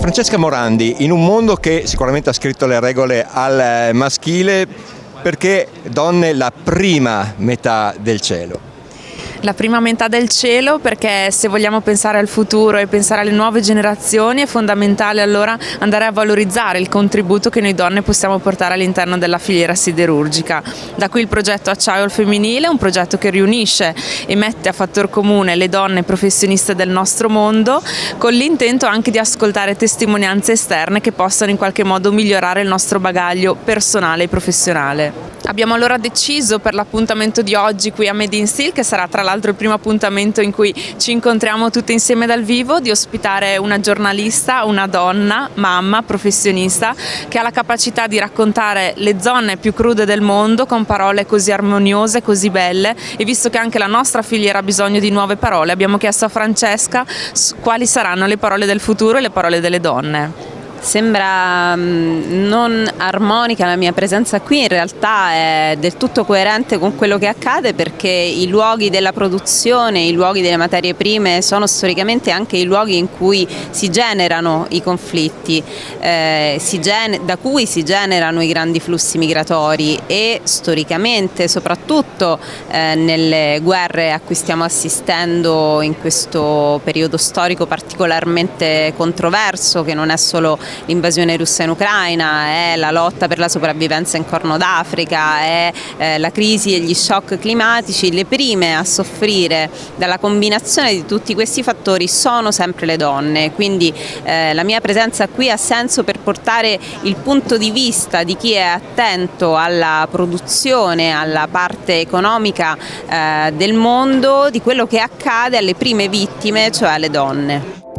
Francesca Morandi, in un mondo che sicuramente ha scritto le regole al eh, maschile, perché donne la prima metà del cielo? La prima metà del cielo perché se vogliamo pensare al futuro e pensare alle nuove generazioni è fondamentale allora andare a valorizzare il contributo che noi donne possiamo portare all'interno della filiera siderurgica. Da qui il progetto Acciaio al Femminile, un progetto che riunisce e mette a fattor comune le donne professioniste del nostro mondo con l'intento anche di ascoltare testimonianze esterne che possano in qualche modo migliorare il nostro bagaglio personale e professionale. Abbiamo allora deciso per l'appuntamento di oggi qui a Made in Steel, che sarà tra l'altro il primo appuntamento in cui ci incontriamo tutte insieme dal vivo, di ospitare una giornalista, una donna, mamma, professionista, che ha la capacità di raccontare le zone più crude del mondo con parole così armoniose, così belle e visto che anche la nostra filiera ha bisogno di nuove parole, abbiamo chiesto a Francesca quali saranno le parole del futuro e le parole delle donne. Sembra mm, non armonica la mia presenza qui, in realtà è del tutto coerente con quello che accade perché i luoghi della produzione, i luoghi delle materie prime sono storicamente anche i luoghi in cui si generano i conflitti, eh, da cui si generano i grandi flussi migratori e storicamente soprattutto eh, nelle guerre a cui stiamo assistendo in questo periodo storico particolarmente controverso che non è solo l'invasione russa in Ucraina, è la lotta per la sopravvivenza in Corno d'Africa, è eh, la crisi e gli shock climatici, le prime a soffrire dalla combinazione di tutti questi fattori sono sempre le donne, quindi eh, la mia presenza qui ha senso per portare il punto di vista di chi è attento alla produzione, alla parte economica eh, del mondo, di quello che accade alle prime vittime, cioè alle donne.